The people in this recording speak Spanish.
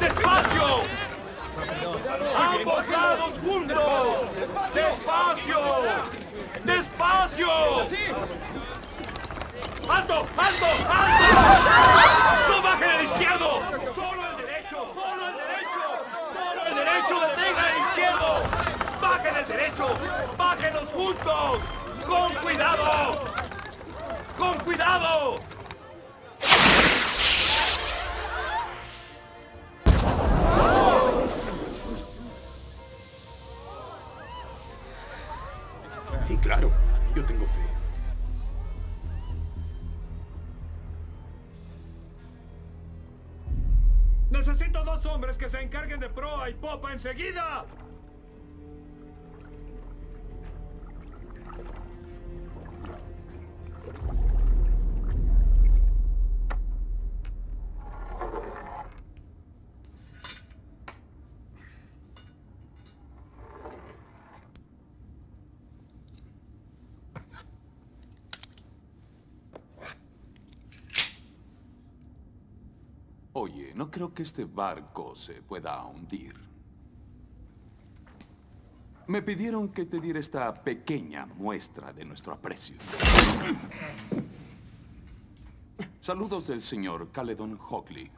¡Despacio! ¡Ambos lados juntos! ¡Despacio! ¡Despacio! ¡Alto! ¡Alto! ¡Alto! ¡No bajen el izquierdo! ¡Solo el derecho! ¡Solo el derecho! ¡Solo el derecho! ¡Detengan el izquierdo! ¡Bajen el derecho! ¡Bájenlos juntos! ¡Con cuidado! ¡Con cuidado! Sí, claro. Yo tengo fe. Necesito dos hombres que se encarguen de proa y popa enseguida. Oye, no creo que este barco se pueda hundir. Me pidieron que te diera esta pequeña muestra de nuestro aprecio. Saludos del señor Caledon Hockley.